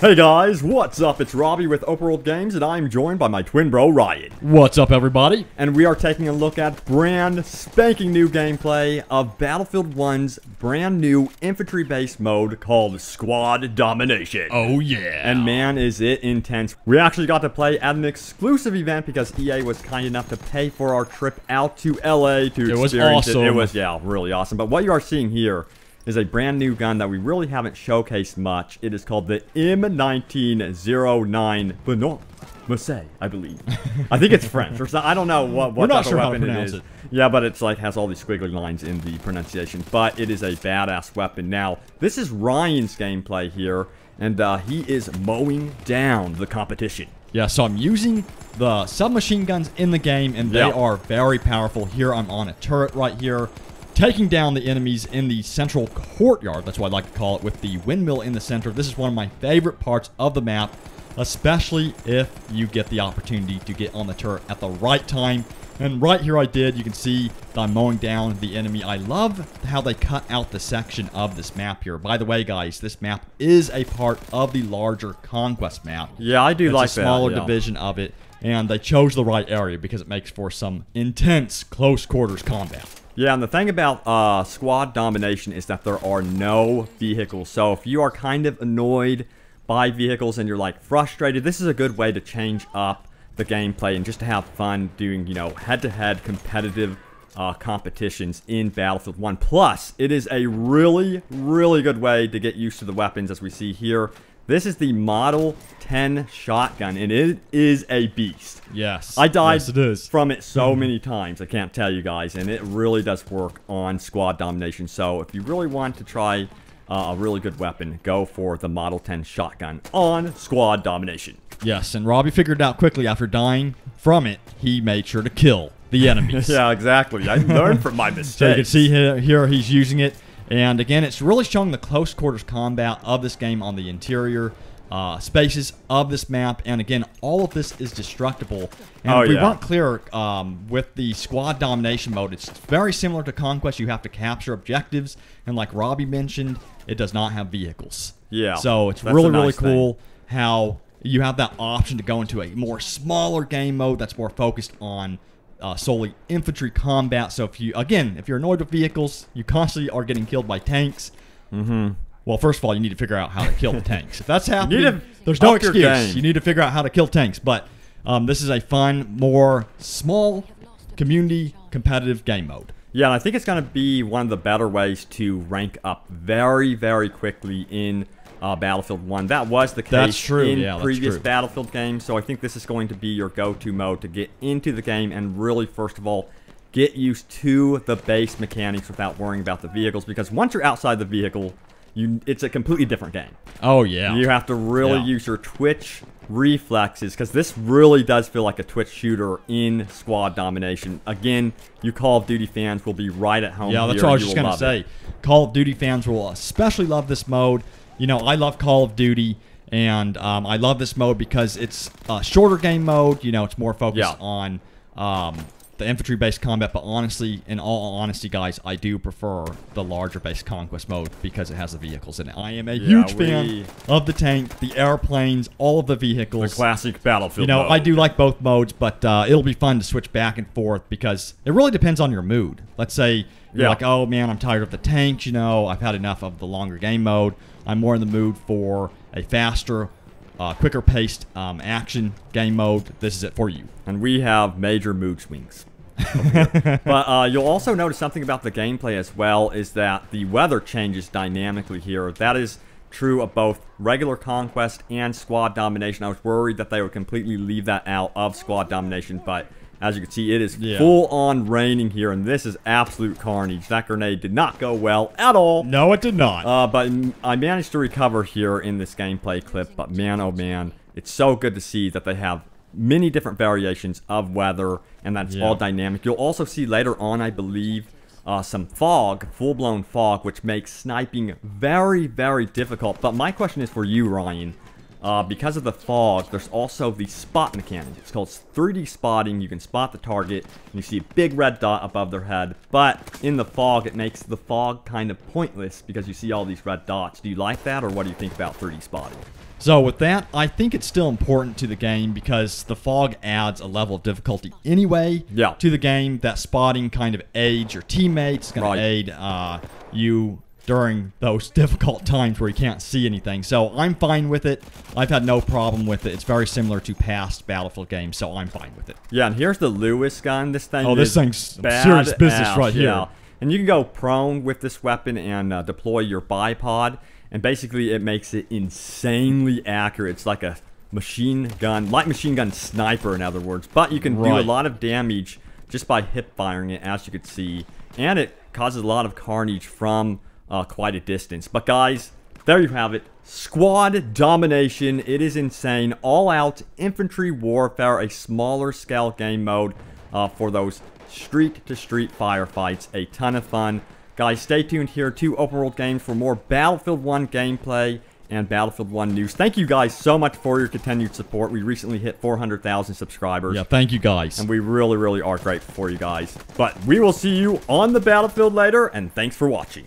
Hey guys, what's up? It's Robbie with Open World Games, and I'm joined by my twin bro Ryan. What's up, everybody? And we are taking a look at brand spanking new gameplay of Battlefield 1's brand new infantry-based mode called Squad Domination. Oh, yeah. And man, is it intense. We actually got to play at an exclusive event because EA was kind enough to pay for our trip out to LA to It was experience it. It awesome. was, yeah, really awesome. But what you are seeing here is a brand new gun that we really haven't showcased much. It is called the M1909 Benoit Marseille, I believe. I think it's French or something. I don't know what, what We're not sure of how to weapon it pronounce is. it. Yeah, but it's like has all these squiggly lines in the pronunciation. But it is a badass weapon. Now, this is Ryan's gameplay here, and uh, he is mowing down the competition. Yeah, so I'm using the submachine guns in the game, and they Yeah. are very powerful. Here, I'm on a turret right here, taking down the enemies in the central courtyard. That's what I like to call it, with the windmill in the center. This is one of my favorite parts of the map, especially if you get the opportunity to get on the turret at the right time. And right here I did, you can see that I'm mowing down the enemy. I love how they cut out the section of this map here. By the way, guys, this map is a part of the larger Conquest map. Yeah, I do It's like a smaller that. yeah. division of it, and they chose the right area because it makes for some intense close quarters combat. Yeah, and the thing about uh, squad domination is that there are no vehicles. So if you are kind of annoyed by vehicles and you're like frustrated, this is a good way to change up the gameplay and just to have fun doing, you know, head-to-head competitive uh, competitions in Battlefield 1. Plus, it is a really, really good way to get used to the weapons as we see here. This is the Model 10 shotgun, and it is a beast. Yes, I died Yes, it is. from it so many times. I can't tell you guys, and it really does work on squad domination. So if you really want to try uh, a really good weapon, go for the Model 10 shotgun on squad domination. Yes, and Robbie figured out quickly after dying from it, he made sure to kill the enemies. Yeah, exactly. I learned from my So you can see here, here he's using it. And again, it's really showing the close quarters combat of this game on the interior uh, spaces of this map. And again, all of this is destructible. And Oh, if we yeah. weren't clear um, with the squad domination mode, it's very similar to Conquest. You have to capture objectives. And like Robbie mentioned, it does not have vehicles. Yeah, So it's really, a really nice thing. cool how you have that option to go into a more smaller game mode that's more focused on uh, solely infantry combat. So if you, again, if you're annoyed with vehicles, you constantly are getting killed by tanks. Mm-hmm. Well, first of all, you need to figure out how to kill the tanks. If that's happening, to there's no excuse. You need to figure out how to kill tanks. But um, this is a fun, more small, community competitive game mode. Yeah, and I think it's going to be one of the better ways to rank up very, very quickly in uh, Battlefield 1. That was the case That's true, in yeah, previous true. Battlefield games, so I think this is going to be your go-to mode to get into the game and really, first of all, get used to the base mechanics without worrying about the vehicles, because once you're outside the vehicle, you it's a completely different game. Oh yeah. You have to really Yeah. use your twitch reflexes because this really does feel like a twitch shooter in squad domination. Again, you Call of Duty fans will be right at home. Yeah, that's what I was just gonna say. it. Call of Duty fans will especially love this mode. You know, I love Call of Duty, and um, I love this mode because it's a shorter game mode. You know, it's more focused Yeah. on um, the infantry-based combat. But honestly, in all honesty, guys, I do prefer the larger-based conquest mode because it has the vehicles in it. I am a Yeah, huge we- fan of the tank, the airplanes, all of the vehicles. The classic Battlefield. You know, mode. I do like both modes, but uh, it'll be fun to switch back and forth because it really depends on your mood. Let's say you're Yeah. like, oh man, I'm tired of the tanks. You know, I've had enough of the longer game mode. I'm more in the mood for a faster, uh, quicker paced um, action game mode. This is it for you. and we have major mood swings. but uh, you'll also notice something about the gameplay as well is that the weather changes dynamically here. That is true of both regular conquest and squad domination. I was worried that they would completely leave that out of squad domination, but as you can see, it is Yeah. full on raining here, and this is absolute carnage. That grenade did not go well at all. No, it did not. Uh, but I managed to recover here in this gameplay clip, but man, oh man, it's so good to see that they have many different variations of weather, and that's Yeah. all dynamic. You'll also see later on, I believe, uh, some fog, full-blown fog, which makes sniping very, very difficult. But my question is for you, Ryan. Uh, because of the fog, there's also the spot mechanic. It's called 3D spotting. You can spot the target, and you see a big red dot above their head. But in the fog, it makes the fog kind of pointless because you see all these red dots. Do you like that, or what do you think about 3D spotting? So with that, I think it's still important to the game because the fog adds a level of difficulty anyway Yeah. to the game. That spotting kind of aids your teammates, going Right. to aid uh, you during those difficult times where you can't see anything. So I'm fine with it. I've had no problem with it. It's very similar to past Battlefield games, so I'm fine with it. Yeah, and here's the Lewis gun. This thing Oh, this is thing's serious business badass, right here. yeah. And you can go prone with this weapon and uh, deploy your bipod, and basically it makes it insanely accurate. It's like a machine gun, light machine gun sniper, in other words. But you can do a lot of damage just by hip firing it, as you could see, and it causes a lot of carnage from uh, quite a distance. But guys, there you have it. Squad domination. It is insane. All out infantry warfare, a smaller scale game mode uh, for those street to street firefights. A ton of fun. Guys, stay tuned here to Open World Games for more Battlefield 1 gameplay and Battlefield 1 news. Thank you guys so much for your continued support. We recently hit 400,000 subscribers. Yeah, thank you guys. And we really, really are grateful for you guys. But we will see you on the battlefield later, and thanks for watching.